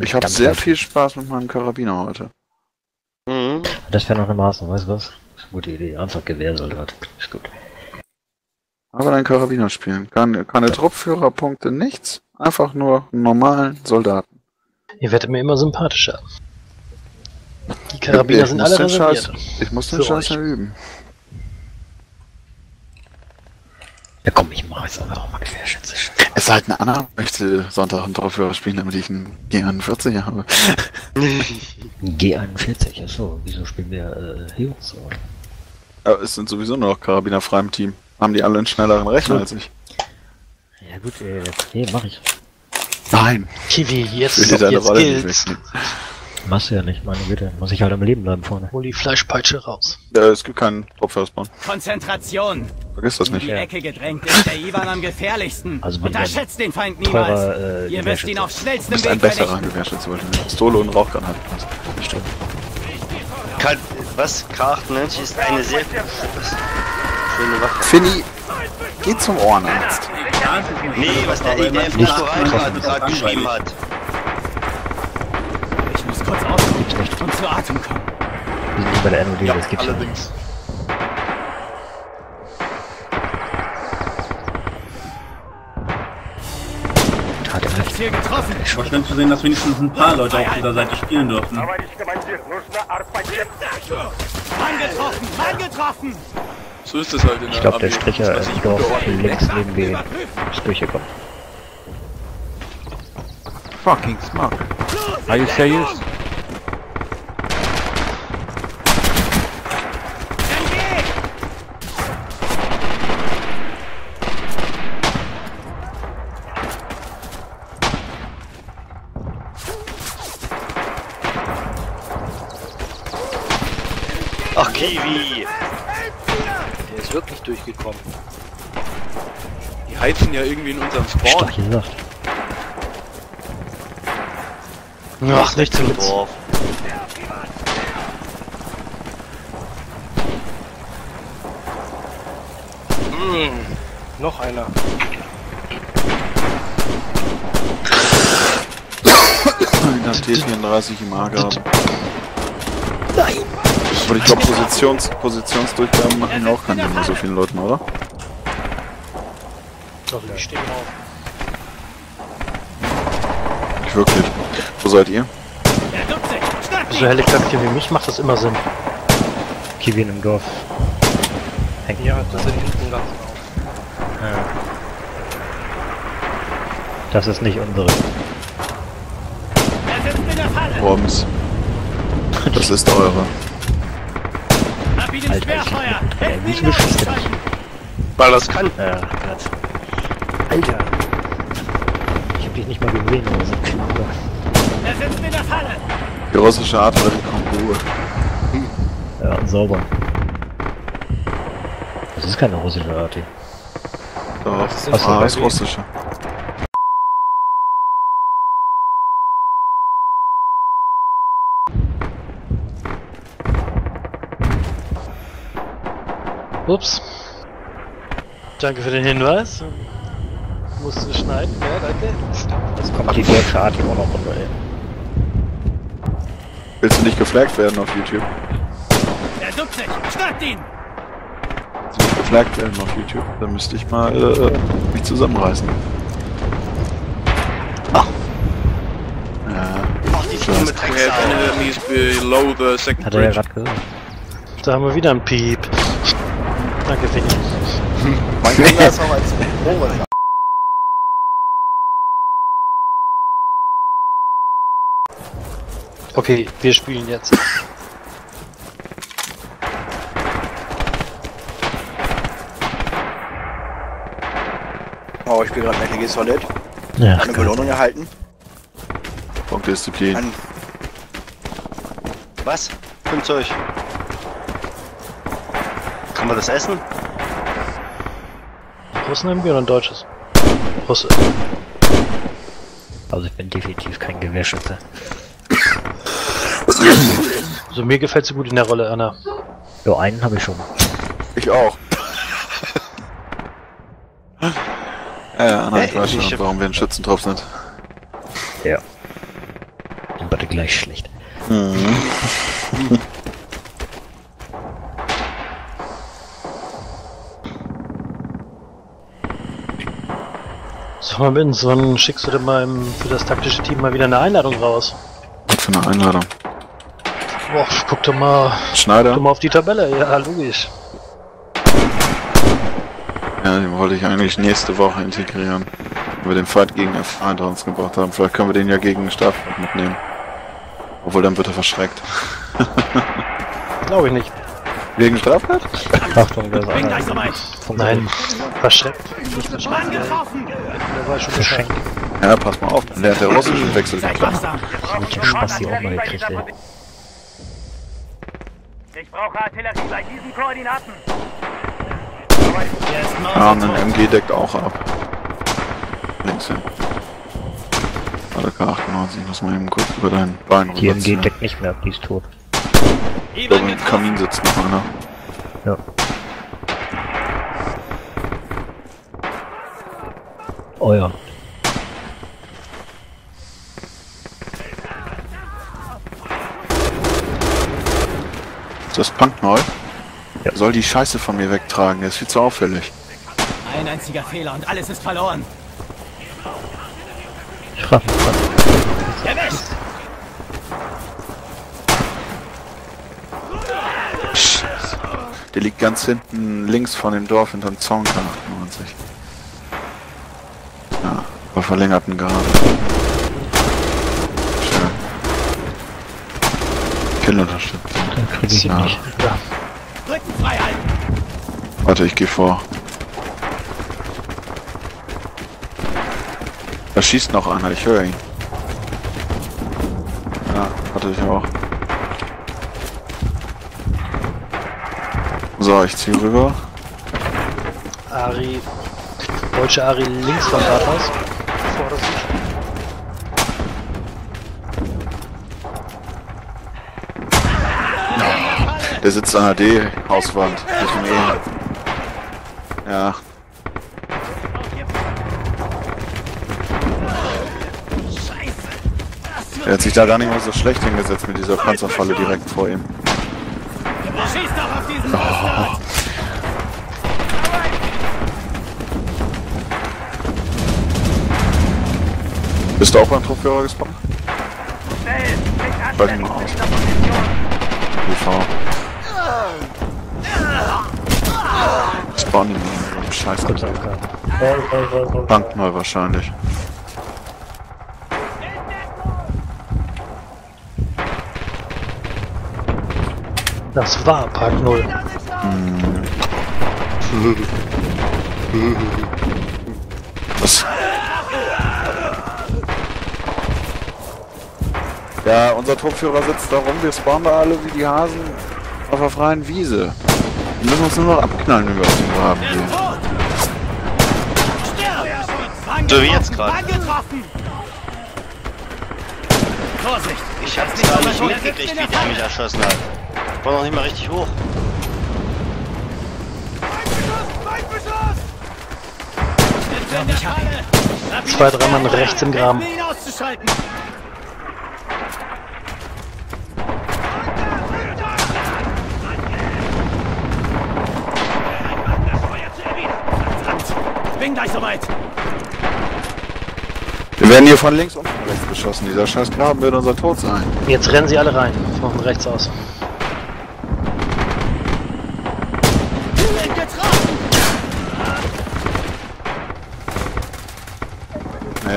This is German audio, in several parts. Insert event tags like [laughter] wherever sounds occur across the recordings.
Ich habe sehr viel Spaß mit meinem Karabiner heute. Mhm. Das wäre noch eine Maßnahme, weißt du was? Das ist eine gute Idee. Einfach Gewehrsoldat. Ist gut. Aber dein Karabiner spielen. Keine, keine Truppführerpunkte, nichts. Einfach nur normalen Soldaten. Ihr werdet mir immer sympathischer. Die Karabiner Ich sind alle reserviert. Scheiß, ich muss den Scheiß ja üben. Ja komm, ich mache jetzt aber auch mal Querschütze. Es sei denn, Anna möchte Sonntag einen Truppführer spielen, damit ich einen G41 habe. [laughs] G41, achso, wieso spielen wir äh, Heroes? oder? Aber es sind sowieso nur noch Karabiner frei im Team. Haben die alle einen schnelleren Rechner als ich? Ja gut, äh, nee, mach ich. Nein, Kiwi, jetzt, jetzt Rolle nicht gilt's. Wegnehmen. Machst du ja nicht, meine Güte. Muss ich halt am Leben bleiben vorne. Hol die Fleischpeitsche raus. Ja, es gibt keinen Truppführerspawn. Konzentration! Vergiss das In nicht. die Ecke gedrängt ist der Ivan am gefährlichsten. Also Unterschätzt den Feind niemals. Teurer, äh, Ihr müsst ihn auf schnellstem bist ein Weg besserer. Gewehrschütze, weil du eine Pistole und Rauchgranaten hast. Stimmt. K was? K98 ist eine sehr schöne Waffe. Finny, geh zum Ohrenarzt. Nee, was der Aber EDF nicht Motorradfahrt getroffen. gerade geschrieben hat. Zu Atem kommen. Wir sind nicht bei der NOD, das gibt's ja allerdings. Hat er recht. Ziel getroffen. War schön zu sehen, dass wenigstens ein paar Leute auf dieser Seite spielen durften. Mann getroffen! Mann getroffen! So ist es halt in Ich glaube, der. Stricher weiß im ich Dorf links neben B ist durchgekommen. Fucking smoke. Are you serious? Ach, Kiwi! Der ist durchgekommen. Die heizen ja irgendwie in unserem Spawn. Gesagt. Ach, nicht zu Witz. Dorf. Noch einer. In der T34 im A-Graben. Nein! Aber ich glaube, Positions Positionsdurchgaben machen ja auch keinen Sinn bei so vielen Leuten, oder? Doch, die stehen auf. Nicht wirklich. Wo seid ihr? So Helikopter wie mich macht das immer Sinn. Kiwin im Dorf. Hängt. Ja, das sind hinten ganz Ja. Das ist nicht unsere. Er! Worms. Das ist eure. Alter, Sperrfeuer! er ausweichen! Weil das kann. Ja, Gott. Alter. Ich hab dich nicht mal gesehen, aber so knapp. Er sitzt in der Falle! Die russische Artillerie kommt Ruhe. Ja, und sauber. Das ist keine russische AT. Doch, das AW. ist russische. Ups. Danke für den Hinweis. Musst du schneiden, ja, danke. Jetzt kommt die deutsche AT auch noch runter, ey. Willst du nicht geflaggt werden auf YouTube? Er duckt sich! Schnappt ihn! Willst du nicht geflaggt werden auf YouTube? Dann müsste ich mal äh, mich zusammenreißen. Ach. Ja. Ach, die have Drecksau. enemies below the second Hat er ja gerade gesagt. Da haben wir wieder einen Piep. Danke, Finny. [laughs] Man kann das auch als Ohren Okay, wir spielen jetzt. Oh, ich bin gerade Metal Gear Solid. Ja, Eine Belohnung erhalten. Punktdisziplin. Ein Was? Fünf Zeug. Kann man das essen? Russen haben wir oder ein deutsches? Russe. Also ich bin definitiv kein Gewehrschütze. Also mir gefällt sie gut in der Rolle, Anna. So einen habe ich schon. Ich auch. Ja, ja, Anna, ich Hey, weiß ich schon, warum wir ein Schützentrupp sind. Ja. gleich schlecht. So, mal wann schickst du denn mal für das taktische Team mal wieder eine Einladung raus? Was für eine Einladung. Boah, guck doch mal, Schneider? guck mal auf die Tabelle. Ja, logisch. Ja, den wollte ich eigentlich nächste Woche integrieren. Wenn wir den Fight gegen F1 hinter uns gebracht haben. Vielleicht können wir den ja gegen Straftat mitnehmen. Obwohl, dann wird er verschreckt. [laughs] Glaube ich nicht. Wegen Straftat? Achtung, da ist Bin einer gleich soweit. von Nein, verschreckt. Nicht getroffen. Der war schon Geschenk. geschenkt. Ja, pass mal auf. Dann lernt der russischen Wechsel Seid klar. Mit dem Spaß hier auch mal gekriegt, ey. Ich brauche Artillerie bei diesen Koordinaten. Der Ja, und ein MG deckt auch ab. Links hin. Warte, K98, lass mal eben kurz über dein Bein Die MG deckt nicht mehr ab, die ist tot. Ich glaube, im Kamin sitzt noch einer. Ja. Oh ja. Ist das Punk neu? Ja. Soll die Scheiße von mir wegtragen, der ist viel zu auffällig. Ein einziger Fehler und alles ist verloren. Ich mich grad. Erwischt. Scheiße. Der liegt ganz hinten links von dem Dorf hinterm Zaun K98. Ja, bei verlängerten Garten. Schön. Kill-Unterstützung. Dann krieg ich ihn Ja. nicht. Ja. Warte, ich geh vor. Da schießt noch einer, ich höre ihn. Ja, hatte ich auch. So, ich zieh rüber. Ari, deutsche Ari links vom Rathaus. Der sitzt an der D-Hauswand. Richtung E. Ja. Er hat sich da gar nicht mal so schlecht hingesetzt mit dieser Panzerfalle direkt vor ihm. Schieß doch auf diesen Bastard. Bist du auch beim Truppführer gespawnt? Schnell. Nicht Schalte ihn mal aus. Position. UV. Spawn ihn mal. Scheiße. Kurz aufgaben. Bank neu wahrscheinlich. Das war Park 0. Was? Ja, unser Truppführer sitzt da rum, wir spawnen da alle wie die Hasen auf der freien Wiese. Wir müssen uns nur noch abknallen, wenn wir aus dem Graben gehen. So wie jetzt gerade. Vorsicht. Ich hab's nicht nicht auf- mitgekriegt, wie der mich erschossen hat. War noch nicht mal richtig hoch. Zwei, drei Mann rechts im Graben. Bin gleich soweit. Wir werden hier von links und von rechts beschossen. Dieser scheiß Graben wird unser Tod sein. Jetzt rennen sie alle rein. Von rechts aus.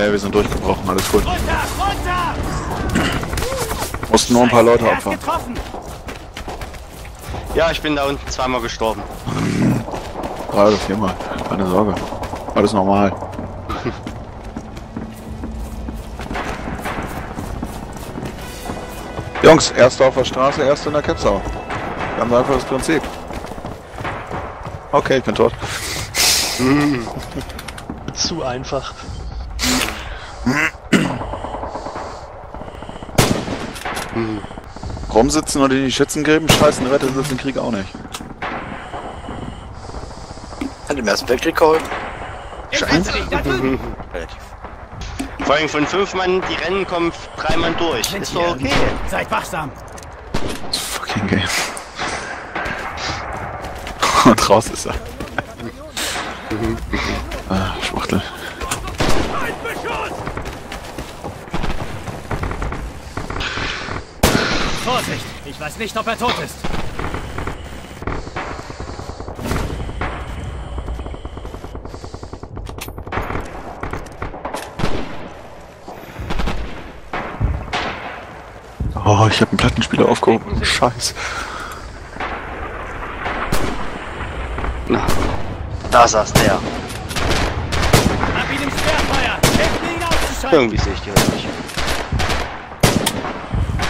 Nee, wir sind durchgebrochen, alles gut. Runter, [clears throat] runter. Mussten nur ein paar Leute opfern. getroffen. Ja, ich bin da unten zweimal gestorben. [laughs] Drei oder viermal. Keine Sorge. Alles normal. [laughs] Jungs, erster auf der Straße, erster in der Ketzau. Ganz einfaches Prinzip. Okay, ich bin tot. [laughs] Zu einfach. Rumsitzen und in die Schützengräben scheißen rettet uns den Krieg auch nicht. Hat im Ersten Weltkrieg geholfen. Drüben. [laughs] Relativ. Vor allem von fünf Mann, die rennen, kommen drei Mann durch. Sind Ist doch okay. Seid wachsam. Das fucking Game. [laughs] Und raus ist er. [laughs] ah, Schwuchtel. Weiß nicht, ob er tot ist. Oh, ich habe einen Plattenspieler aufgehoben. Scheiß. Da saß der. Irgendwie sehe ich die heute nicht.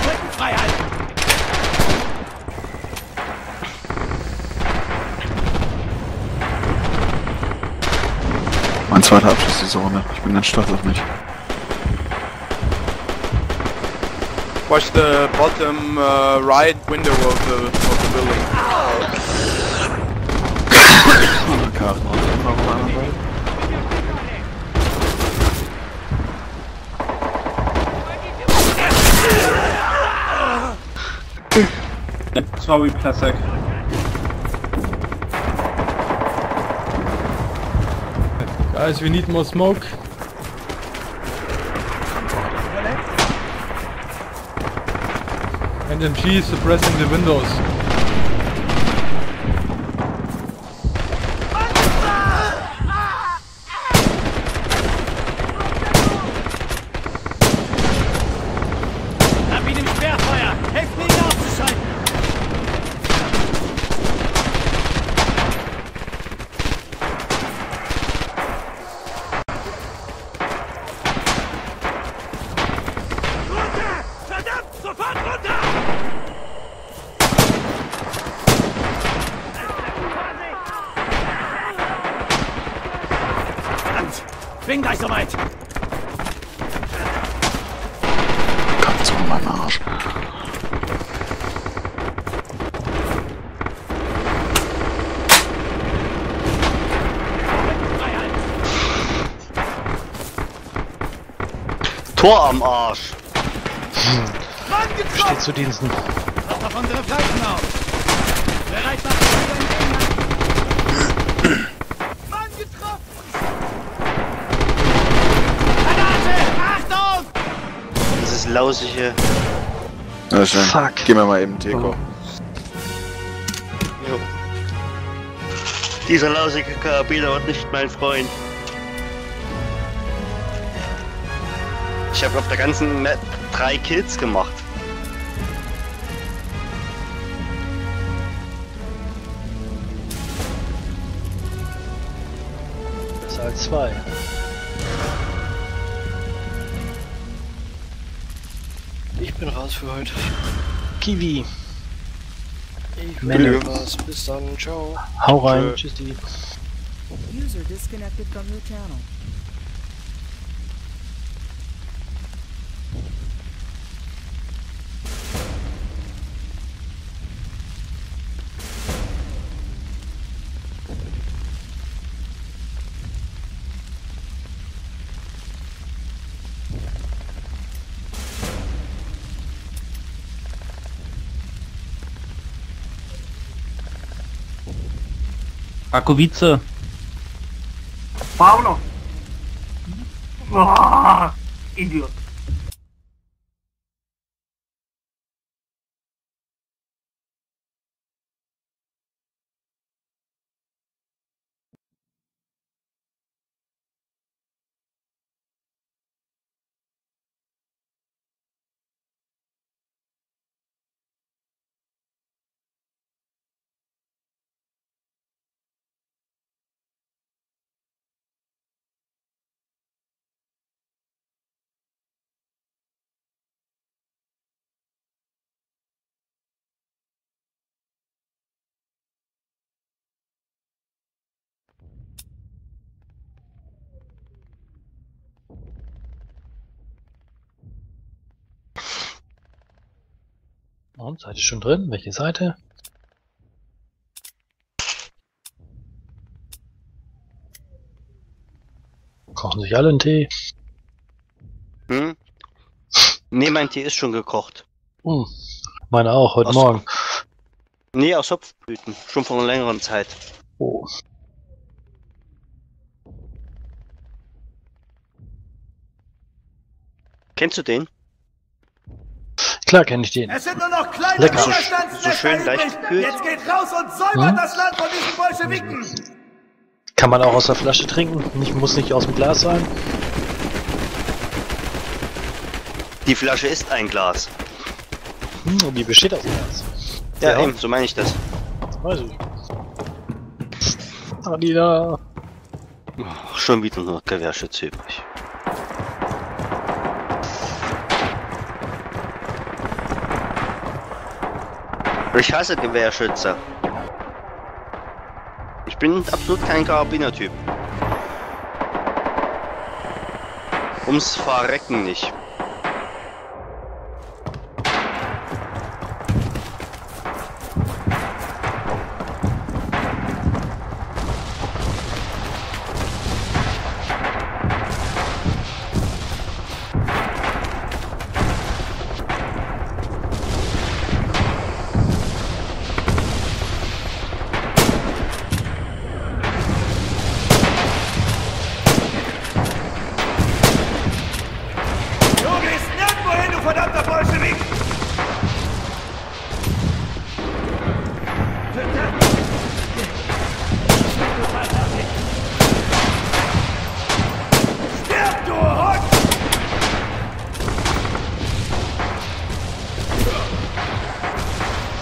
Rücken frei halten! Mein zweiter Abschluss dieser Runde. Ich bin ganz stolz auf mich. Watch the bottom uh, right window of the, of the building. Karten und immer auf der anderen Seite. Sorry, Plasek. Guys, we need more smoke. NMG suppressing the windows. Gleich soweit! So in meinen Arsch. Tor am Arsch. Getroffen! Steht zu Diensten. Auf unsere Flanken auf! Bereit machen für den Gegner! Mann getroffen! Granate! Achtung! Dieses lausige. Ja, schön. Fuck. Gehen wir mal eben Teko. Jo. Dieser lausige Karabiner wird nicht mein Freund. Ich habe auf der ganzen Map drei Kills gemacht. Besser als zwei. Bin raus für heute. Kiwi. Ich Männer. was. Bis dann. Ciao. Hau rein. Tschüssi. User disconnected from your channel. Rakowice. Paulo! Oh, Idiot. Und, seid ihr schon drin? Welche Seite? Kochen sich alle einen Tee. Nee, mein Tee ist schon gekocht. Hm. Meine auch, heute Aus- Morgen. Nee, aus Hopfblüten. Schon vor einer längeren Zeit. Oh. Kennst du den? Klar kenne ich den. Es sind nur noch kleine Lecker. Widerstandsnester So schön leicht gekühlt. Jetzt geht raus und säubert Hm? das Land von diesen Bolschewiken. Kann man auch aus der Flasche trinken? Nicht, muss nicht aus dem Glas sein. Die Flasche ist ein Glas. Hm, und die besteht aus Glas. Ja, Ja. eben, so meine ich das. Weiß ich. Adina. Ach, schon wieder nur Gewehrschütze übrig. Ich hasse Gewehrschütze. Ich bin absolut kein Karabinertyp. Ums Verrecken nicht.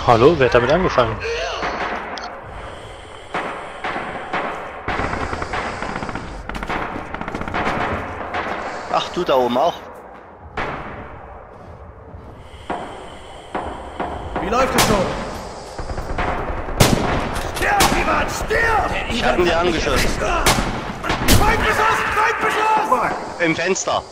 Hallo, wer hat damit angefangen? Ach, du da oben auch. Wie läuft es so? Stirb, jemand, stirb! Ich hab ihn dir angeschossen. Feindbeschuss, Feindbeschuss! Im Fenster.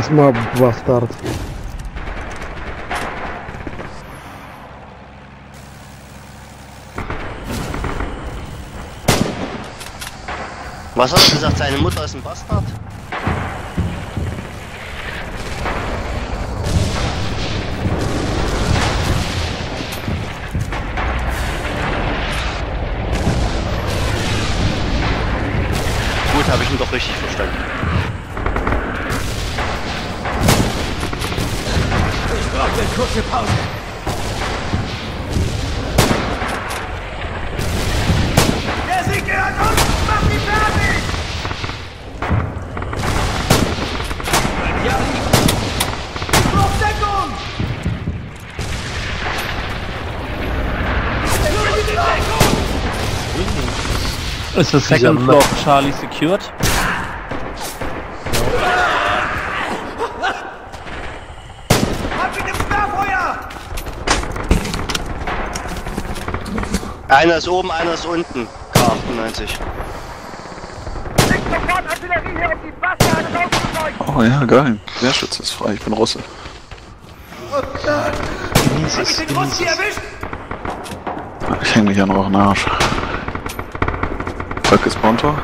Smart Bastard. Was hat er gesagt? Seine Mutter ist ein Bastard? Gut, habe ich ihn doch richtig verstanden. Eine kurze Pause. Der Sieg gehört uns! Mach die fertig! Ja. Ich brauch Deckung! Nur die Deckung! Is the second floor of Charlie secured? Hab ihn im Sperrfeuer! Einer ist oben, einer ist unten. K98. Schickt sofort Artillerie hier, um die Bastarde rauszuzeugen! Oh ja, geil. Querschütze ist frei, ich bin Russe. Genieß Hab es, ich den es. erwischt? Ich hänge mich ja noch auf den Arsch. Fuck ist Pontor?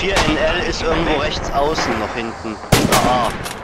4 NL ist irgendwo rechts außen noch hinten. Ah. ah.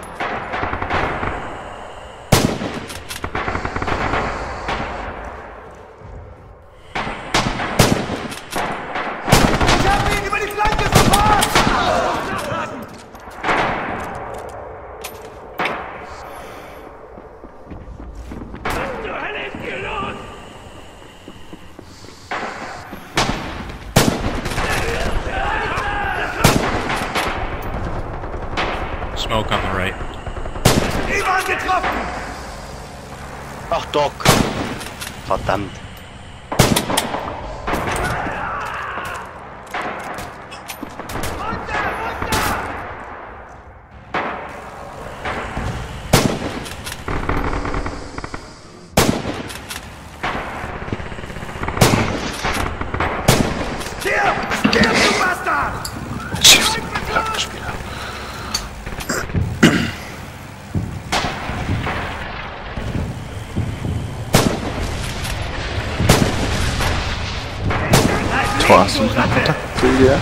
Noch Kontakt zu IDF?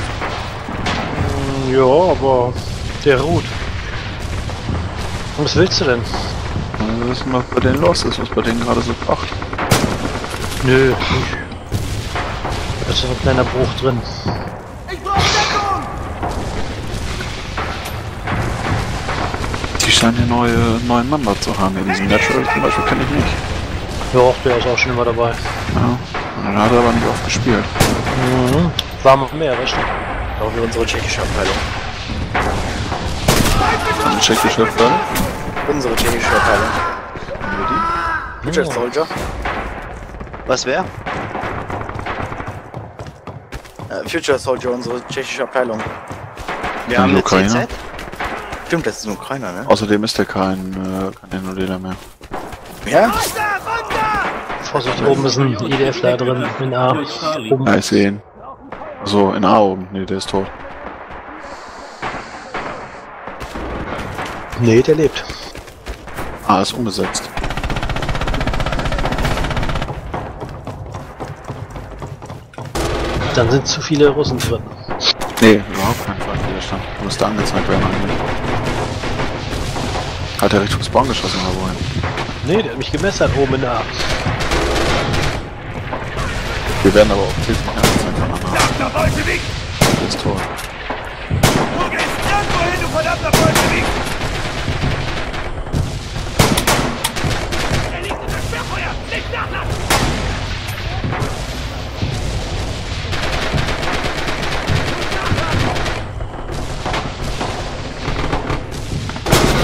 Ja, aber der ruht. Was willst du denn? Wir wissen, was bei denen los ist, was bei denen gerade so kocht. Nö. Da ist ein kleiner Bruch drin. Die scheinen ja neue, neuen Member zu haben. In diesem Natural zum Beispiel kenne ich nicht. Ja, der ist auch schon immer dabei. Ja. Dann hat er aber nicht oft gespielt. Mhm. War noch mehr, richtig? Auch wie unsere tschechische Abteilung. Eine tschechische Abteilung. Unsere tschechische Abteilung. Future Soldier. Was wer? Äh, Future Soldier, unsere tschechische Abteilung. Wir haben eine Ukrainer. CZ. Stimmt, das ist ein Ukrainer, ne? Außerdem ist er kein, äh, kein NODler mehr. Ja? Vorsicht, oben ist ein EDF da drin. In A. Oben. Ja, ich sehe ihn. So, in A oben. Nee, der ist tot. Nee, der lebt. A ist umgesetzt. Dann sind zu viele Russen drin. Nee, überhaupt kein Fallwiderstand. Müsste angezeigt werden eigentlich. Hat er Richtung Spawn geschossen oder wohin? Nee, der hat mich gemessert oben in A. Wir werden aber auch Tilt Anna. Verdammter Bolschewik! Tot. Du gehst nirgendwo hin, du verdammter Bolschewik! Er liegt unter Sperrfeuer! Nicht nachlassen!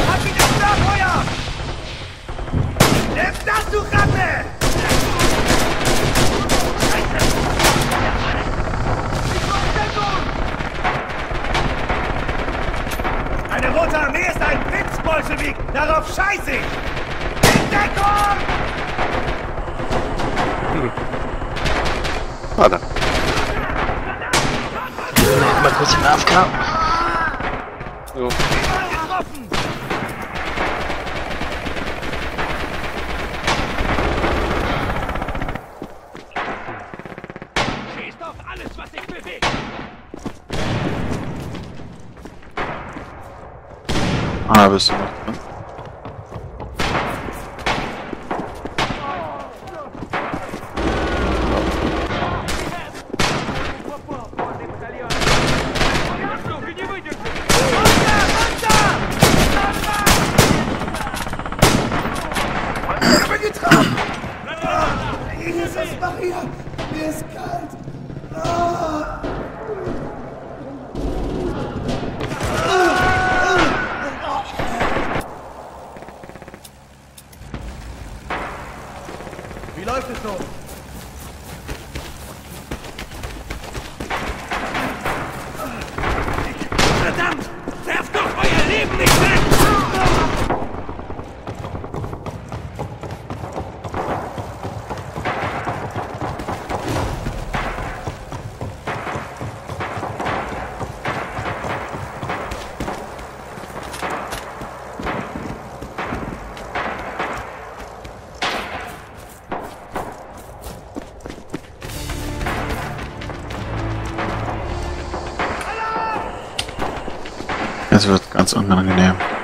Hab ihn im Sperrfeuer! Nimm das, du Ratte! Eine rote Armee ist ein Witz-Bolschewik! Darauf scheiße ich! In Deckung! Warte. Mal kurz den AFK. Getroffen! Schießt auf alles, was sich bewegt! Ah, bist du noch drin? Ich [coughs] bin getroffen! Jesus Maria! Mir ist kalt! Ah. Es wird ganz unangenehm. Verdammt,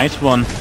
Nice one.